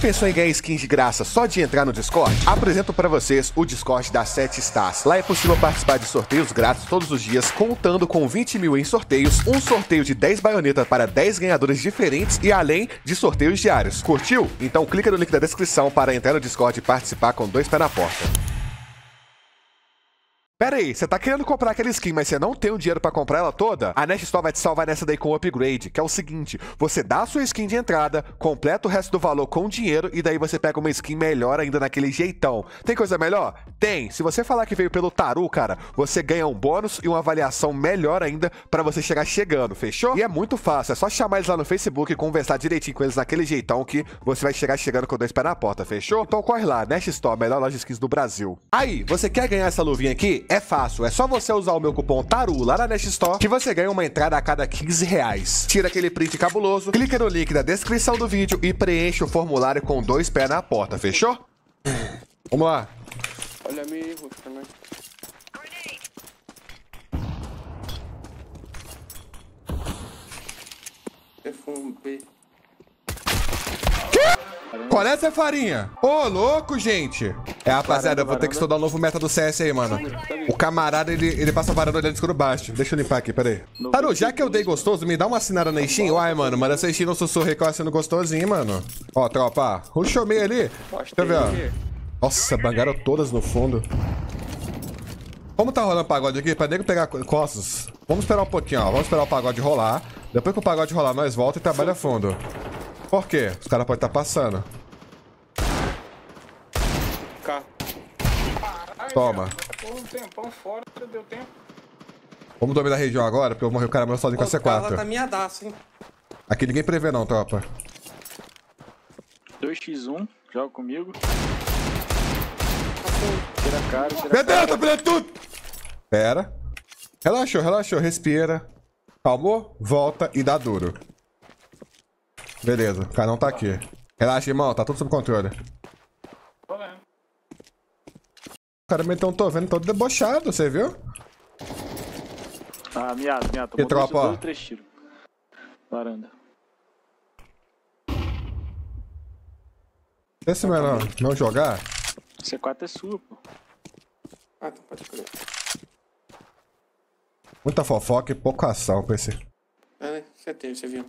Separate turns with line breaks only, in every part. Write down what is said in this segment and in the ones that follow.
pensou em ganhar skins de graça só de entrar no Discord? Apresento para vocês o Discord da 7 Stars. Lá é possível participar de sorteios grátis todos os dias, contando com 20 mil em sorteios, um sorteio de 10 baionetas para 10 ganhadores diferentes e além de sorteios diários. Curtiu? Então clica no link da descrição para entrar no Discord e participar com dois pés na porta. Pera aí, você tá querendo comprar aquela skin, mas você não tem o dinheiro para comprar ela toda? A Nest Store vai te salvar nessa daí com o upgrade, que é o seguinte: você dá a sua skin de entrada, completa o resto do valor com dinheiro e daí você pega uma skin melhor ainda naquele jeitão. Tem coisa melhor? Tem. Se você falar que veio pelo Taru, cara, você ganha um bônus e uma avaliação melhor ainda para você chegar chegando, fechou? E é muito fácil, é só chamar eles lá no Facebook e conversar direitinho com eles naquele jeitão que você vai chegar chegando com dois pés na porta, fechou? Então corre lá, Nest Store, melhor loja de skins do Brasil. Aí, você quer ganhar essa luvinha aqui? É fácil, é só você usar o meu cupom TARU lá na Nest Store que você ganha uma entrada a cada 15 reais. Tira aquele print cabuloso, clica no link da descrição do vídeo e preenche o formulário com dois pés na porta, fechou? Vamos lá.
Olha me também. Perfume B.
Qual é essa farinha? Ô, louco, gente. É, rapaziada, eu vou ter que estudar o novo meta do CS aí, mano. O camarada, ele, ele passa varanda olhando escuro baixo. Deixa eu limpar aqui, peraí. Taru, já que eu dei gostoso, me dá uma assinada na Steam? Uai, mano, manda essa Steam no sussurro que eu assino gostosinho, mano. Ó, tropa, rushou meio ali. Deixa eu ver, ó. Nossa, bangaram todas no fundo. Como tá rolando o pagode aqui? Pra nego pegar costas. Vamos esperar um pouquinho, ó. Vamos esperar o pagode rolar. Depois que o pagode rolar, nós volta e trabalha fundo. Por quê? Os caras podem estar tá passando. Toma.
Um tempão fora, deu tempo.
Vamos dominar a região agora, porque eu morri o cara meu sozinho com a C4.
Ela tá miadaço, hein?
Aqui ninguém prevê não, tropa.
2x1, joga comigo. Tira a cara, tira
Meu Deus, tá perdendo tudo! Pera. Relaxou, relaxou, respira. Calmou, volta e dá duro. Beleza, o cara não tá aqui. Relaxa, irmão, tá tudo sob controle.
Tô vendo.
O cara meteu um tô vendo todo debochado, você viu?
Ah, miado, miado.
Que
Tomou
tropa,
dois,
ó.
dois, três tiros. Varanda.
Esse menor não jogar,
C4 é sua, pô.
Ah, então pode crer.
muita fofoca e pouca ação com esse.
É, né? Você teve, você viu.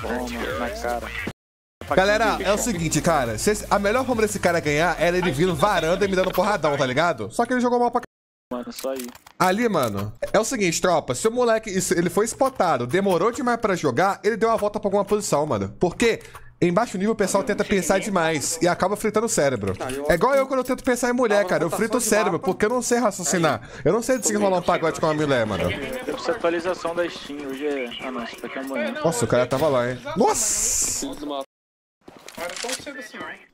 Toma, na cara.
Galera, é o seguinte, cara. cês- a melhor forma desse cara ganhar era ele vindo varanda e me dando porradão, tá ligado? Só que ele jogou mal pra c...
Mano, só aí.
Ali, mano, é o seguinte, tropa. Se o moleque ele foi spotado, demorou demais pra jogar, ele deu a volta pra alguma posição, mano. Porque em baixo nível o pessoal tenta pensar demais e acaba fritando o cérebro. É igual eu quando eu tento pensar em mulher, cara. Eu frito o cérebro porque eu não sei raciocinar. Eu não sei desenrolar um pagode com uma mulher, mano.
Ser atualização da Steam. Hoje é. Ah, não, isso daqui é amanhã.
Nossa, o cara tava lá, hein? Nossa!
Era tão cedo assim, não.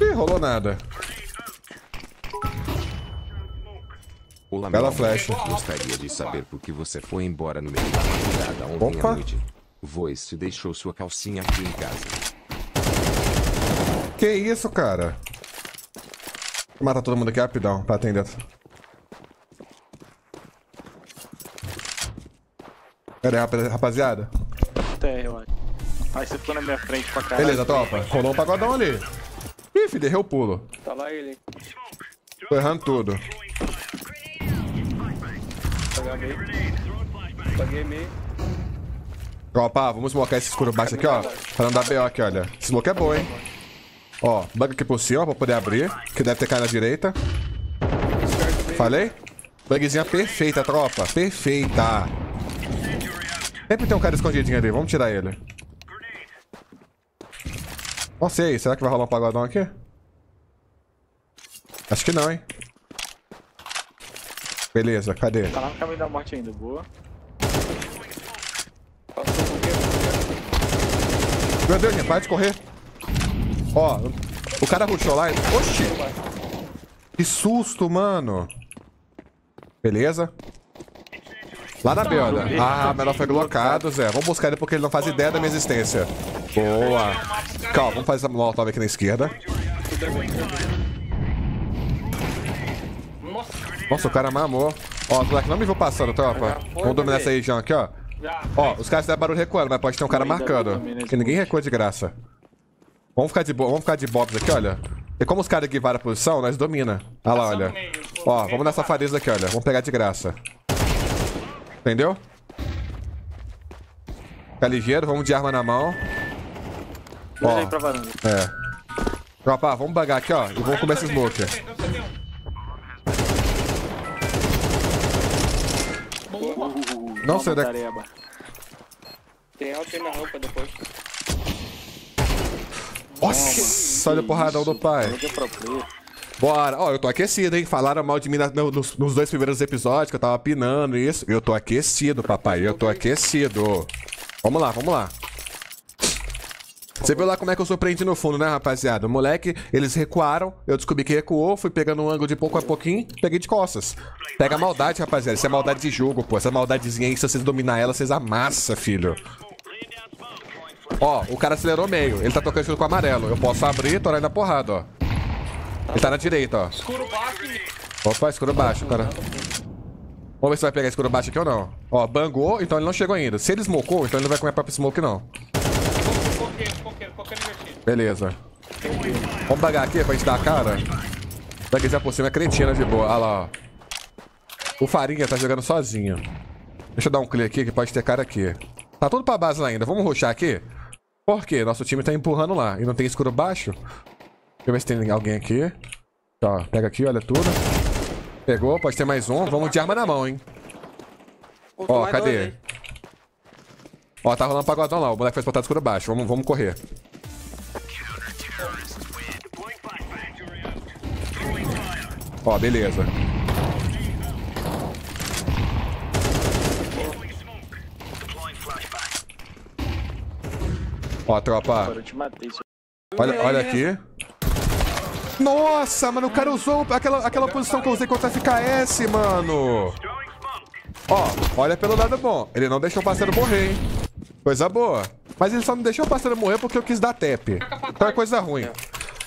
Ih, rolou nada.
Olá,
Bela flecha.
Gostaria de saber por que você foi embora no meio da madrugada ontem
Opa.
à noite. Voice deixou sua calcinha aqui em casa.
Que isso, cara? Vou matar todo mundo aqui rapidão, pra atender. Pera aí, rapaz- rapaziada.
TR, eu acho. Aí você ficou na minha frente pra caralho.
Beleza, tropa. Rolou um pagodão ali. Ih, filho, errei o pulo.
Tá lá ele.
Tô errando tudo. Tropa, vamos smocar esse escuro baixo aqui, ó. Pra não dar BO aqui, olha. Esse smoke é bom, hein. Ó, bug aqui por cima pra poder abrir. Que deve ter caído na direita. Falei? Bugzinha perfeita, tropa. Perfeita. Sempre tem um cara escondidinho ali. Vamos tirar ele. Não sei. Será que vai rolar um pagodão aqui? Acho que não, hein. Beleza, cadê?
Tá lá no caminho da morte ainda, boa.
Meu Deus, gente, para de correr. Ó, o cara rushou lá. Oxi! Que susto, mano. Beleza. Lá na B, olha. Ah, melhor foi blocado, Zé. Vamos buscar ele porque ele não faz ideia da minha existência. Boa. Calma, vamos fazer essa molotov aqui na esquerda.
Nossa,
o cara mamou. Ó, os moleques não me viu passando, tropa.
Foi,
Vamos dominar essa região aqui, ó.
Já.
Ó, os caras fizeram barulho recuando, mas pode ter um cara marcando. Porque ninguém recua de graça. Vamos ficar de, bo vamos ficar de bobs aqui, olha. E como os caras guivaram a posição, nós domina. Olha lá, olha. Ó, vamos na safadeza aqui, olha. Vamos pegar de graça. Entendeu? Fica ligeiro, vamos de arma na mão. Ó. É. Tropa, vamos bagar aqui, ó. E vamos comer esse smoke.
Boa.
Não sei que...
Tareba.
Tem alto aí na rampa depois.
Nossa, olha o porradão do pai. Bora. Ó, eu tô aquecido, hein? Falaram mal de mim na- no- nos, nos dois primeiros episódios, que eu tava pinando isso. Eu tô aquecido, papai. Eu tô aquecido. Vamos lá, vamos lá. Você viu lá como é que eu surpreendi no fundo, né, rapaziada? O moleque, eles recuaram, eu descobri que recuou, fui pegando um ângulo de pouco a pouquinho, peguei de costas. Pega a maldade, rapaziada. Isso é maldade de jogo, pô. Essa maldadezinha aí, se vocês dominar ela, vocês amassam, filho. Ó, o cara acelerou meio. Ele tá tocando escuro com amarelo. Eu posso abrir, tô na porrada, ó. Ele tá na direita, ó.
Escuro baixo e
Opa, escuro baixo, cara. Vamos ver se vai pegar escuro baixo aqui ou não. Ó, bangou, então ele não chegou ainda. Se ele smocou, então ele não vai comer próprio smoke, não.
coqueiro, coqueiro, coqueiro invertido.
Beleza. Vamos bagar aqui pra gente dar a cara. Vai quiser por cima é cretina de boa. Olha lá, ó. O Farinha tá jogando sozinho. Deixa eu dar um clique aqui que pode ter cara aqui. Tá tudo pra base lá ainda. Vamos rushar aqui? Por quê? Nosso time tá empurrando lá. E não tem escuro baixo? Deixa eu ver se tem alguém aqui. Ó, pega aqui, olha tudo. Pegou, pode ter mais um. Vamos de arma na mão, hein? Ó, cadê? Ó, tá rolando pagodão lá. O moleque fez botar escuro baixo. Vamos, vamos correr. Ó, beleza. Ó, tropa. Olha, olha aqui. Nossa, mano, o cara usou aquela, aquela posição que eu usei contra a FKS, mano. Ó, olha pelo lado bom. Ele não deixou o parceiro morrer, hein? Coisa boa. Mas ele só não deixou o parceiro morrer porque eu quis dar tap. Então é coisa ruim.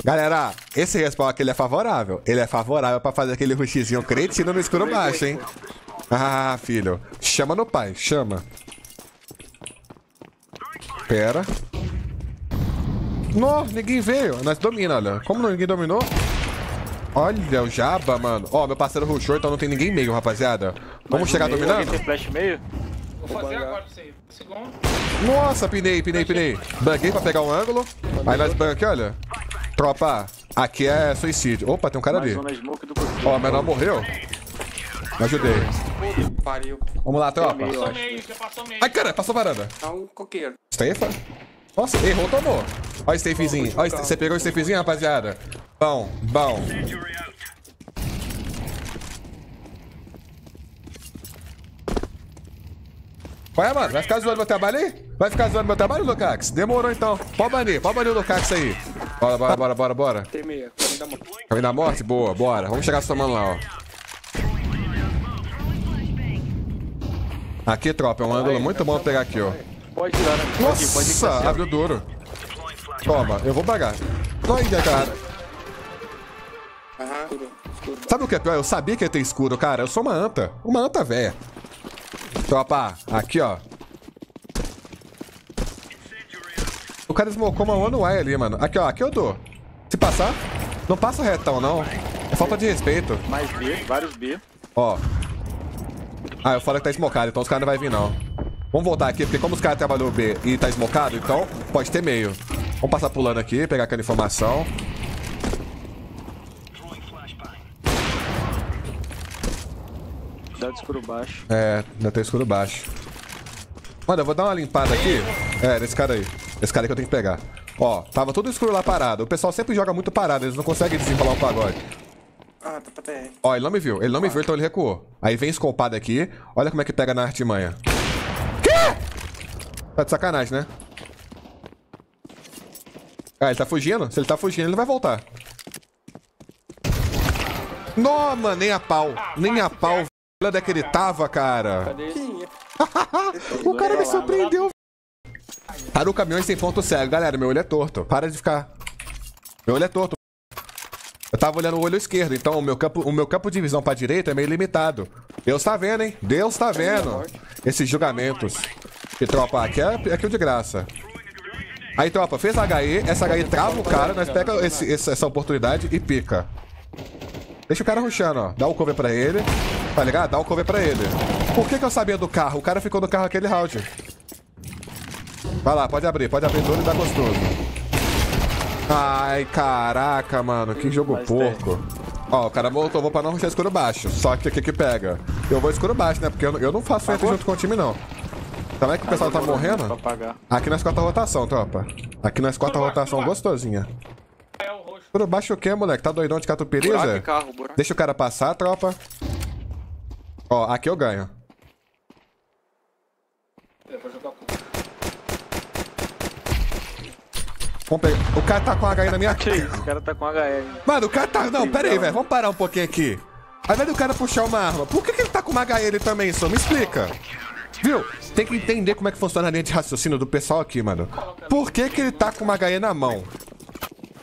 Galera, esse respawn aqui ele é favorável. Ele é favorável pra fazer aquele rushzinho cretino no escuro baixo, hein? Ah, filho. Chama no pai, chama. Pera. Não, ninguém veio. Nós domina, olha. Como ninguém dominou? Olha o Jaba, mano. Ó, meu parceiro rushou, então não tem ninguém meio, rapaziada. Vamos
Mais
chegar
meio,
dominando?
Tem flash meio?
Vou fazer agora pra você. Segundo.
Nossa, pinei, pinei, pinei. Banguei pra pegar um ângulo. Aí nós bang aqui, olha. Tropa, aqui é suicídio. Opa, tem um cara ali. Ó, o menor morreu. Me ajudei.
Pariu.
Vamos lá, tropa.
meio.
Passou meio, já passou meio.
Ai, cara, passou varanda.
Tá um coqueiro.
Stafa? Nossa, errou, tomou. Ó o Stafezinho. Ó, você pegou o Stafezinho, rapaziada? Bom, bom. Qual é, mano? Vai ficar zoando meu trabalho aí? Vai ficar zoando meu trabalho, Lucax? Demorou então. Pode banir, pode banir o Lucax aí. Bora, bora, bora, bora, bora.
Tem meia. Caminho da mão.
Caminho da morte? Boa, bora. Vamos chegar somando lá, ó. Aqui, tropa, é um ângulo muito bom pegar aqui, ó.
Pode tirar, né? Pode ir, pode ir. que tá
Nossa, abriu duro. Toma, eu vou pagar. Olha, cara.
Aham.
Sabe o que é pior? Eu sabia que ia ter escuro, cara. Eu sou uma anta. Uma anta velha. Tropa, aqui, ó. O cara smocou uma one way ali, mano. Aqui, ó. Aqui eu dou. Se passar, não passa retão, não. É falta de respeito.
Mais B, vários B.
Ó. Ah, eu falei que tá smocado, então os caras não vai vir, não. Vamos voltar aqui, porque como os caras trabalhou B e tá smocado, então pode ter meio. Vamos passar pulando aqui, pegar aquela informação.
Cuidado escuro baixo.
É, ainda tem escuro baixo. Mano, eu vou dar uma limpada aqui. É, nesse cara aí. Esse cara aí que eu tenho que pegar. Ó, tava tudo escuro lá parado. O pessoal sempre joga muito parado, eles não conseguem desenrolar um pagode.
Ah, tá pra TR.
Ó, ele não me viu. Ele não me viu, então ele recuou. Aí vem escolpado aqui. Olha como é que pega na artimanha. Quê? Tá de sacanagem, né? Ah, ele tá fugindo? Se ele tá fugindo, ele vai voltar. Não, mano, nem a pau. Nem a pau. Olha onde é que ele tava, cara. O cara me surpreendeu. Para o caminhão sem ponto cego. Galera, meu olho é torto. Para de ficar. Meu olho é torto. Eu tava olhando o olho esquerdo, então o meu campo, o meu campo de visão pra direita é meio limitado. Deus tá vendo, hein? Deus tá vendo. Esses julgamentos. E tropa, aqui é, aqui é de graça. Aí, tropa, fez HE, essa HE trava o cara, nós pega esse- essa oportunidade e pica. Deixa o cara rushando, ó. Dá o cover pra ele. Tá ligado? Dá o cover pra ele. Por que, que eu sabia do carro? O cara ficou no carro aquele round. Vai lá, pode abrir, pode abrir tudo e dá gostoso. Ai, caraca, mano, que jogo
Mas
porco. Ó, o cara voltou, vou pra não rushar escuro baixo. Só que o que que pega? Eu vou escuro baixo, né? Porque eu, não- eu não faço frente junto com o time, não. É que o pessoal tá
Pra
morrendo? Aqui nós quarta rotação, tropa. Aqui nós quarta rotação gostosinha.
É.
Escuro baixo o quê, moleque? Tá doidão de
buraco.
Deixa o cara passar, tropa. Ó, aqui eu ganho.
Depois jogar com.
Vamos pegar. O cara tá com a HE na minha
isso, o cara tá com HR.
Mano, o cara tá. Não, pera aí, velho. Vamos parar um pouquinho aqui. Ao invés do cara puxar uma arma, por que, que ele tá com uma HE ele também, só? Me explica. Viu? Tem que entender como é que funciona a linha de raciocínio do pessoal aqui, mano. Por que, que ele tá com uma HE na mão?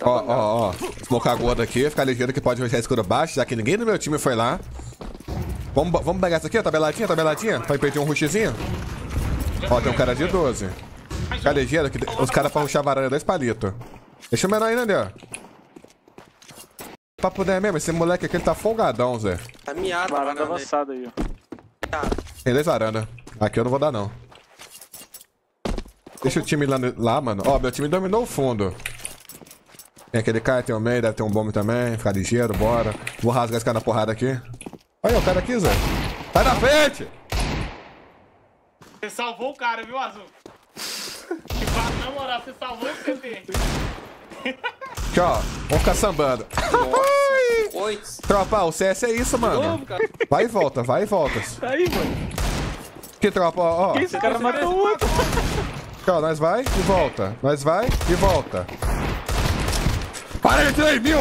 Ó, ó, ó. Smocar gordo aqui, ficar ligeiro que pode roxar escuro baixo, já que ninguém do meu time foi lá. Vamos, vamos pegar essa aqui, ó, tabeladinha, tabeladinha? Pra impedir um rushzinho? Ó, tem um cara de 12. Ficar ligeiro, que os caras pra ruxar a varanda dois palitos. Deixa o menor ainda ali, ó. Papo der mesmo, esse moleque aqui ele tá folgadão, Zé.
Tá miado,
Varanda avançada aí, ó.
Tem dois varanda. Aqui eu não vou dar, não. Deixa o time lá, lá, mano. Ó, meu time dominou o fundo. Tem aquele cara, tem o meio, deve ter um bombe também. Ficar ligeiro, bora. Vou rasgar esse cara na porrada aqui. Olha o cara aqui, Zé. Sai da frente!
Você salvou o cara, viu, Azul? Na moral, você salvou o CT.
Aqui, ó. Vamos ficar sambando.
Oi.
Tropa, o CS é isso, mano.
Novo, cara.
Vai e volta, vai e volta.
Tá aí, mano.
Que tropa, ó. ó.
Isso, o cara matou o outro.
Aqui, ó, nós vai e volta. Nós vai e volta. 43 mil!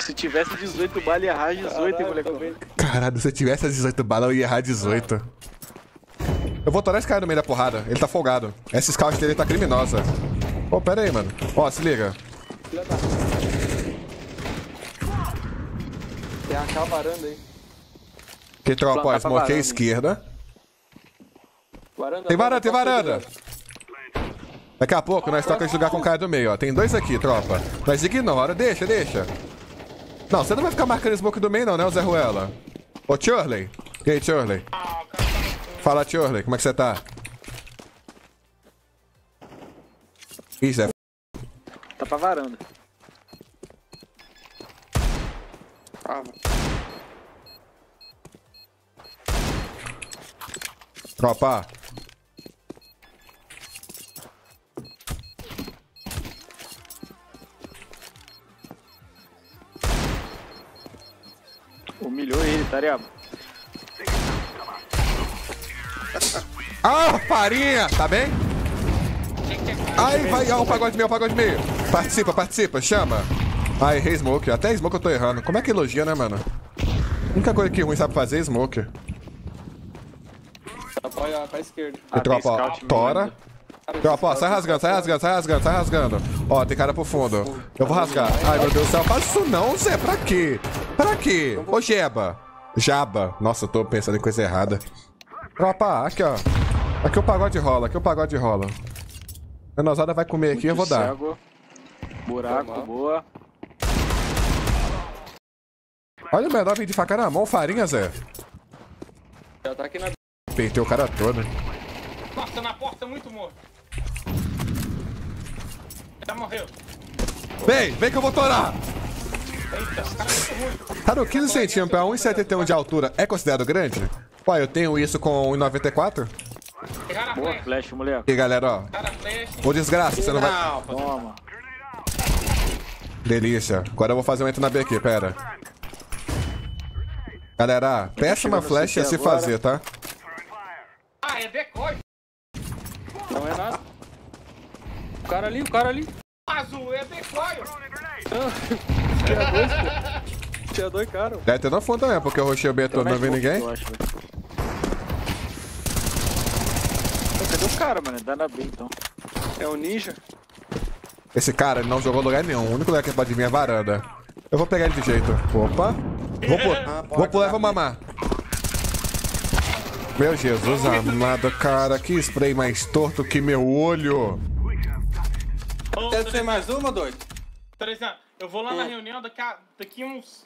Se tivesse 18 balas, ia errar 18, hein, moleque.
Caralho, se eu tivesse as 18 balas, eu ia errar 18. Eu vou torar esse cara no meio da porrada. Ele tá folgado. Essa scout dele tá criminosa. Pô, pera aí, mano. Ó, se liga.
Tem a varanda aí.
Que tropa, ó,
Plantar pra
smoke à
varanda.
esquerda.
Varanda.
Tem varanda, tem varanda. Daqui a pouco nós tocamos jogar com o cara do meio, ó. Tem dois aqui, tropa. Nós ignora, deixa, deixa. Não, você não vai ficar marcando smoke do meio não, né, o Zé Ruela? Ô, Churley. E aí, Churley? Fala, Churley, como é que você tá? Ih, Zé.
Tá pra varanda.
Ah,
Tropa.
Ligado?
Ah, farinha! Tá bem? Ai, vai, ó, o pagode meio, o pagode meio. Participa, participa, chama. Ai, errei Smoke. Até Smoke eu tô errando. Como é que elogia, né, mano? A única coisa que ruim sabe fazer é Smoke.
apoia pra esquerda.
E tropa, ó, tora. Tropa, ó, sai rasgando, sai rasgando, sai rasgando, sai rasgando. Ó, tem cara pro fundo. Eu vou rasgar. Ai, meu Deus do céu, faz isso não, Zé. Pra quê? Pra quê? Ô, Jeba. Jaba. Nossa, eu tô pensando em coisa errada. Tropa, aqui, ó. Aqui o pagode rola, aqui o pagode rola. Menosada vai comer aqui, eu vou dar.
Cego. Buraco, boa.
Olha o menor vir de faca na mão, farinha, Zé.
Já tá aqui na.
Peitei o cara todo.
Nossa, na porta, muito morto. Já morreu.
Vem, vem que eu vou torar.
Eita, o cara muito ruim.
No 15 centímetros pra 1,71 de altura é considerado grande? Ué, eu tenho isso com 1,94?
Pegaram a
Boa
flecha.
flash, moleque.
E galera, ó. Ô desgraça, você não vai.
Toma.
Delícia. Agora eu vou fazer um entro na B aqui, pera. Galera, péssima flash a se
agora.
fazer, tá?
Ah, é decoy.
não é nada. O cara ali, o cara ali.
Azul, é decoy.
Tinha dois, pô. Tinha dois caras.
Deve ter no fundo também, porque eu rochei o B todo, não vi ninguém.
Eu acho, Cadê o cara, mano? Dá na B, então.
É o ninja.
Esse cara ele não jogou lugar nenhum. O único lugar que ele pode vir é a varanda. Eu vou pegar ele de jeito. Opa. Vou, pu
Ah,
vou pular e vou mamar. Meu Jesus amado, cara. Que spray mais torto que meu olho.
Deve ser mais uma, doido?
Teresa, eu vou lá na reunião daqui, a, daqui uns